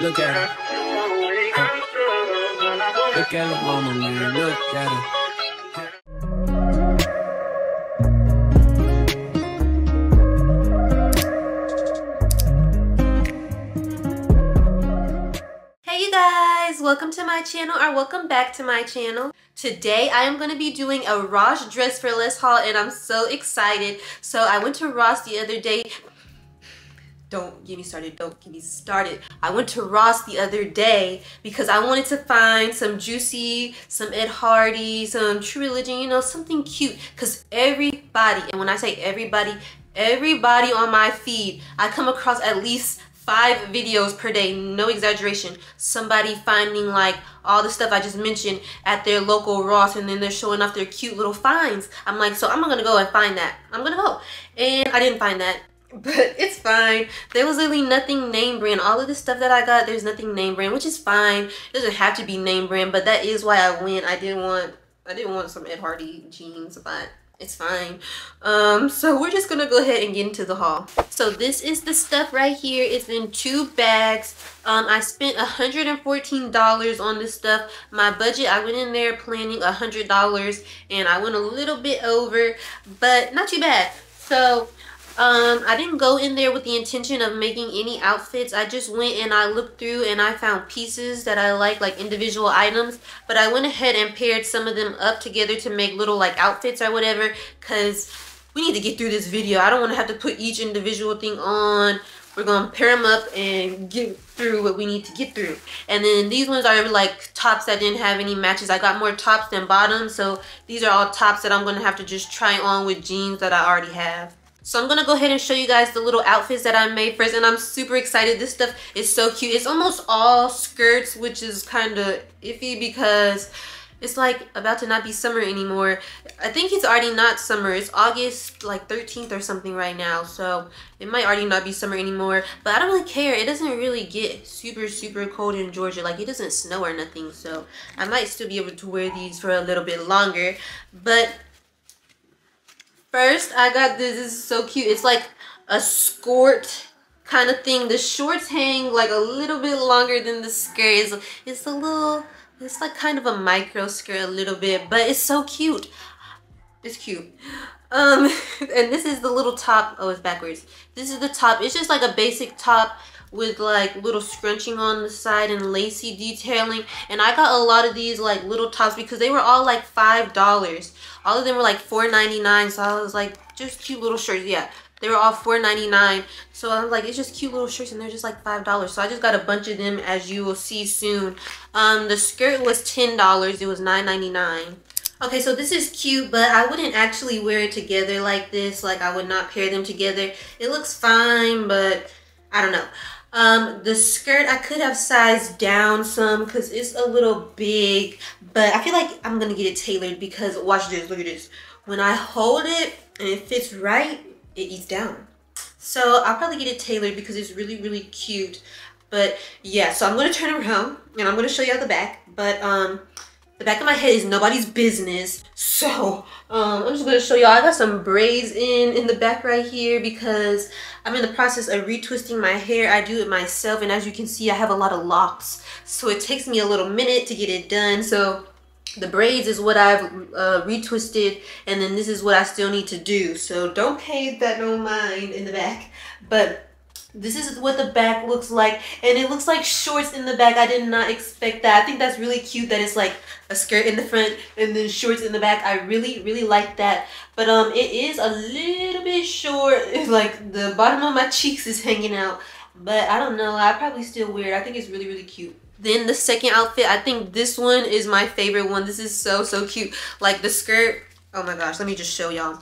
Look at her. Look at her mama, man. Look at her. Hey you guys, welcome to my channel or welcome back to my channel. Today I am going to be doing a Ross dress for less haul and I'm so excited. So I went to Ross the other day. Don't get me started, don't get me started. I went to Ross the other day because I wanted to find some Juicy, some Ed Hardy, some True Religion, you know, something cute. Because everybody, and when I say everybody, everybody on my feed, I come across at least five videos per day, no exaggeration. Somebody finding like all the stuff I just mentioned at their local Ross and then they're showing off their cute little finds. I'm like, so I'm gonna go and find that. I'm gonna go. And I didn't find that. But it's fine. There was literally nothing name brand. All of the stuff that I got, there's nothing name brand, which is fine. It doesn't have to be name brand, but that is why I went. I didn't want I didn't want some Ed Hardy jeans, but it's fine. Um so we're just gonna go ahead and get into the haul. So this is the stuff right here. It's in two bags. Um i spent 114 dollars on this stuff. My budget i went in there planning a hundred dollars and i went a little bit over but not too bad. So um, I didn't go in there with the intention of making any outfits. I just went and I looked through and I found pieces that I like, like individual items. But I went ahead and paired some of them up together to make little like outfits or whatever. Because we need to get through this video. I don't want to have to put each individual thing on. We're going to pair them up and get through what we need to get through. And then these ones are like tops that didn't have any matches. I got more tops than bottoms. So these are all tops that I'm going to have to just try on with jeans that I already have. So I'm going to go ahead and show you guys the little outfits that I made first. And I'm super excited. This stuff is so cute. It's almost all skirts, which is kind of iffy because it's like about to not be summer anymore. I think it's already not summer. It's August like 13th or something right now. So it might already not be summer anymore. But I don't really care. It doesn't really get super, super cold in Georgia. Like it doesn't snow or nothing. So I might still be able to wear these for a little bit longer. But First, I got this. This is so cute. It's like a skirt kind of thing. The shorts hang like a little bit longer than the skirt. It's, it's a little, it's like kind of a micro skirt a little bit, but it's so cute. It's cute. Um, and this is the little top. Oh, it's backwards. This is the top. It's just like a basic top with like little scrunching on the side and lacy detailing. And I got a lot of these like little tops because they were all like five dollars. All of them were like $4.99 so I was like just cute little shirts. Yeah they were all $4.99 so I'm like it's just cute little shirts and they're just like five dollars. So I just got a bunch of them as you will see soon. Um the skirt was ten dollars. It was $9.99 Okay, so this is cute, but I wouldn't actually wear it together like this. Like, I would not pair them together. It looks fine, but I don't know. Um, the skirt I could have sized down some because it's a little big, but I feel like I'm gonna get it tailored because watch this, look at this. When I hold it and it fits right, it eats down. So I'll probably get it tailored because it's really, really cute. But yeah, so I'm gonna turn around and I'm gonna show you all the back. But um, the back of my head is nobody's business. So um, I'm just to show y'all. I got some braids in in the back right here because I'm in the process of retwisting my hair. I do it myself and as you can see I have a lot of locks. So it takes me a little minute to get it done. So the braids is what I've uh, retwisted and then this is what I still need to do. So don't pay that no mind in the back. But this is what the back looks like and it looks like shorts in the back. I did not expect that. I think that's really cute that it's like a skirt in the front and then shorts in the back. I really really like that. But um it is a little bit short. It's like the bottom of my cheeks is hanging out. But i don't know. I probably still wear it. I think it's really really cute. Then the second outfit i think this one is my favorite one. This is so so cute. Like the skirt. Oh my gosh. Let me just show y'all.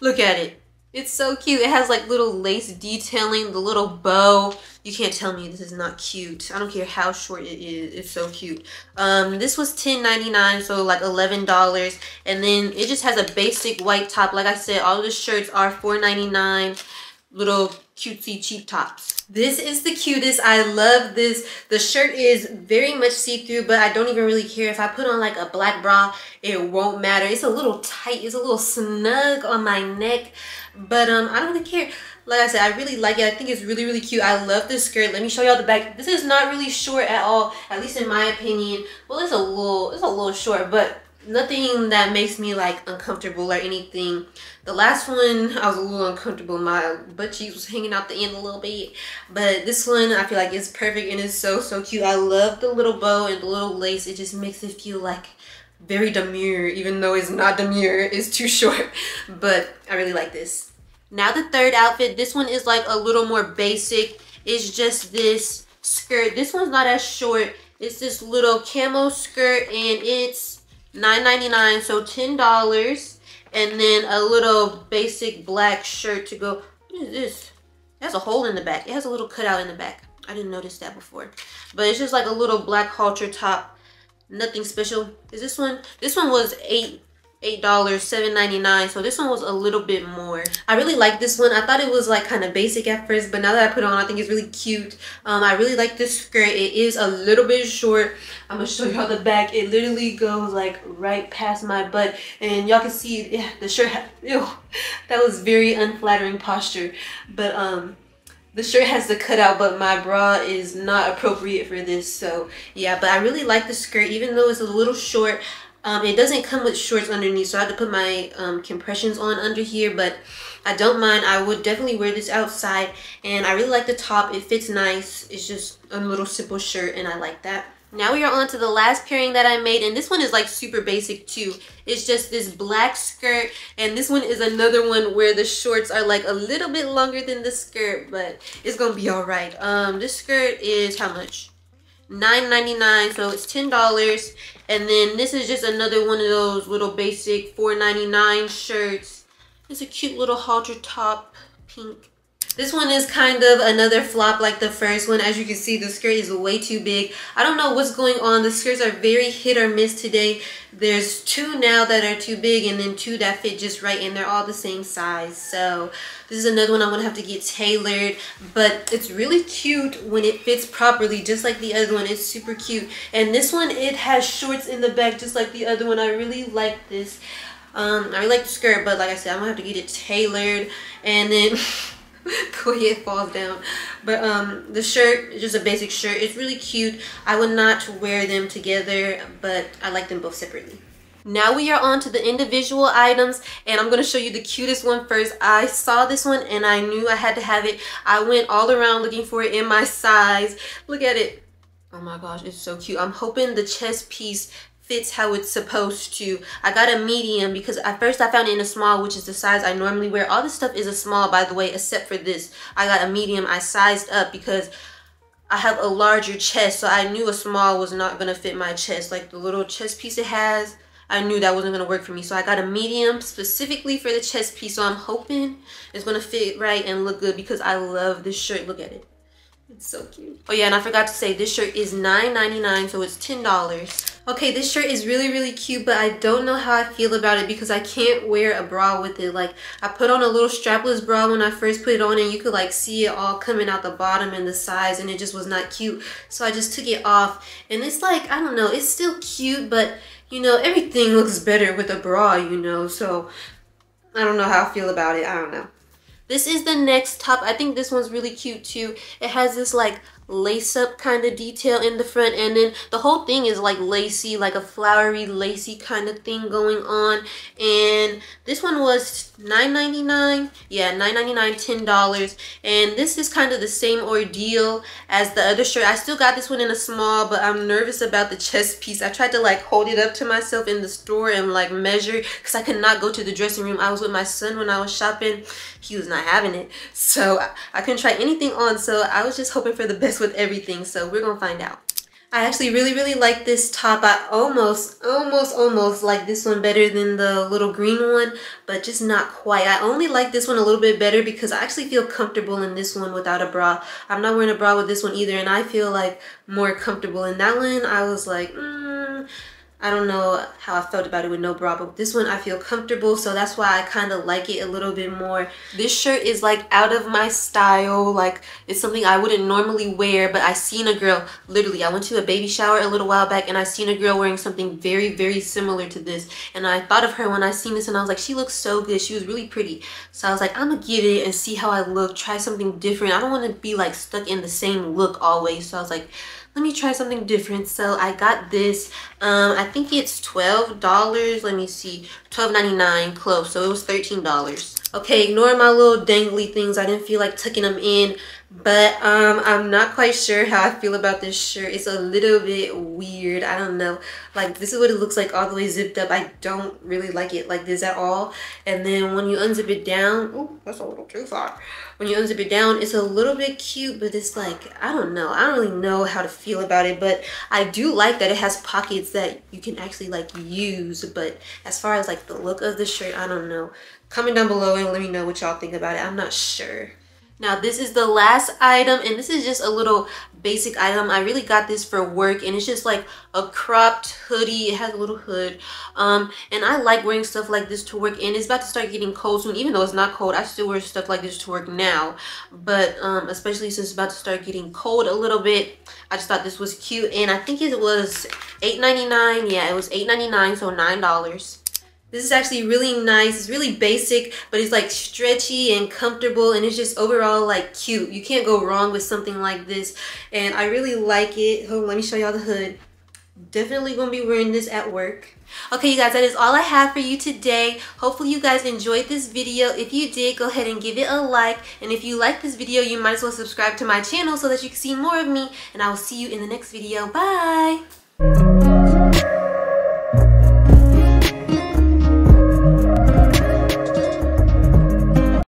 Look at it it's so cute. It has like little lace detailing, the little bow. You can't tell me this is not cute. I don't care how short it is. It's so cute. Um, this was $10.99, so like $11. And then it just has a basic white top. Like I said, all the shirts are $4.99. little cutesy cheap tops. This is the cutest. I love this. The shirt is very much see-through, but I don't even really care. If I put on like a black bra, it won't matter. It's a little tight. It's a little snug on my neck, but um, I don't really care. Like I said, I really like it. I think it's really, really cute. I love this skirt. Let me show y'all the back. This is not really short at all, at least in my opinion. Well, it's a little, it's a little short, but nothing that makes me like uncomfortable or anything. The last one, I was a little uncomfortable. My butt cheeks was hanging out the end a little bit. But this one, I feel like it's perfect and it's so, so cute. I love the little bow and the little lace. It just makes it feel like very demure, even though it's not demure. It's too short. But I really like this. Now the third outfit, this one is like a little more basic. It's just this skirt. This one's not as short. It's this little camo skirt and it's $9.99, so $10. And then a little basic black shirt to go. What is this? It has a hole in the back. It has a little cutout in the back. I didn't notice that before. But it's just like a little black halter top. Nothing special. Is this one? This one was 8 $8, $7.99. So this one was a little bit more. I really like this one. I thought it was like kind of basic at first, but now that I put on, I think it's really cute. Um, I really like this skirt. It is a little bit short. I'm gonna show y'all the back. It literally goes like right past my butt. And y'all can see, yeah, the shirt, ew, that was very unflattering posture. But um, the shirt has the cutout but my bra is not appropriate for this so yeah but i really like the skirt even though it's a little short um, it doesn't come with shorts underneath, so I have to put my um, compressions on under here, but I don't mind. I would definitely wear this outside, and I really like the top. It fits nice. It's just a little simple shirt, and I like that. Now we are on to the last pairing that I made, and this one is like super basic too. It's just this black skirt, and this one is another one where the shorts are like a little bit longer than the skirt, but it's gonna be all right. Um, this skirt is how much? $9.99, so it's $10 and then this is just another one of those little basic $4.99 shirts. It's a cute little halter top, pink. This one is kind of another flop like the first one. As you can see, the skirt is way too big. I don't know what's going on. The skirts are very hit or miss today. There's two now that are too big and then two that fit just right and they're all the same size. So this is another one I'm gonna have to get tailored, but it's really cute when it fits properly, just like the other one. It's super cute. And this one, it has shorts in the back, just like the other one. I really like this. Um, I really like the skirt, but like I said, I'm gonna have to get it tailored. And then it falls down. But um, the shirt just a basic shirt. It's really cute. I would not wear them together, but I like them both separately. Now we are on to the individual items and I'm going to show you the cutest one first. I saw this one and I knew I had to have it. I went all around looking for it in my size. Look at it. Oh my gosh, it's so cute. I'm hoping the chest piece fits how it's supposed to. I got a medium because at first I found it in a small, which is the size I normally wear. All this stuff is a small, by the way, except for this. I got a medium. I sized up because I have a larger chest, so I knew a small was not going to fit my chest. Like the little chest piece it has, I knew that wasn't going to work for me. So I got a medium specifically for the chest piece. So I'm hoping it's going to fit right and look good because I love this shirt. Look at it. It's so cute. Oh yeah, and I forgot to say this shirt is $9.99, so it's $10. Okay, this shirt is really, really cute, but I don't know how I feel about it because I can't wear a bra with it. Like, I put on a little strapless bra when I first put it on and you could like see it all coming out the bottom and the sides and it just was not cute. So I just took it off and it's like, I don't know, it's still cute, but you know, everything looks better with a bra, you know, so I don't know how I feel about it. I don't know. This is the next top. I think this one's really cute too. It has this like lace up kind of detail in the front and then the whole thing is like lacy like a flowery lacy kind of thing going on. And this one was $9.99 yeah $9.99 $10 and this is kind of the same ordeal as the other shirt. I still got this one in a small but I'm nervous about the chest piece. I tried to like hold it up to myself in the store and like measure because I could not go to the dressing room. I was with my son when I was shopping. He was not having it. So I, I couldn't try anything on so I was just hoping for the best with everything. So we're gonna find out. I actually really really like this top. I almost almost almost like this one better than the little green one but just not quite. I only like this one a little bit better because I actually feel comfortable in this one without a bra. I'm not wearing a bra with this one either and I feel like more comfortable in that one. I was like mm, I don't know how I felt about it with no bra, but this one I feel comfortable, so that's why I kind of like it a little bit more. This shirt is like out of my style, like it's something I wouldn't normally wear, but I seen a girl, literally, I went to a baby shower a little while back and I seen a girl wearing something very, very similar to this, and I thought of her when I seen this and I was like, she looks so good, she was really pretty. So I was like, I'm gonna get it and see how I look, try something different. I don't want to be like stuck in the same look always, so I was like, let me try something different. So i got this um i think it's 12 dollars. Let me see. 12.99 close. So it was 13 dollars. Okay ignore my little dangly things. I didn't feel like tucking them in. But um i'm not quite sure how i feel about this shirt. It's a little bit weird. I don't know. Like this is what it looks like all the way zipped up. I don't really like it like this at all. And then when you unzip it down that's a little too far when you unzip it down it's a little bit cute but it's like i don't know. I don't really know how to feel about it but i do like that it has pockets that you can actually like use but as far as like the look of the shirt i don't know. Comment down below and let me know what y'all think about it. I'm not sure now this is the last item and this is just a little basic item. I really got this for work and it's just like a cropped hoodie. It has a little hood. Um, and I like wearing stuff like this to work and it's about to start getting cold soon. Even though it's not cold, I still wear stuff like this to work now. But um, especially since it's about to start getting cold a little bit, I just thought this was cute. And I think it was $8.99. Yeah, it was $8.99, so $9. This is actually really nice. It's really basic, but it's like stretchy and comfortable and it's just overall like cute. You can't go wrong with something like this. And I really like it. Hold on, let me show y'all the hood. Definitely gonna be wearing this at work. Okay, you guys, that is all I have for you today. Hopefully you guys enjoyed this video. If you did, go ahead and give it a like. And if you like this video, you might as well subscribe to my channel so that you can see more of me. And I will see you in the next video. Bye!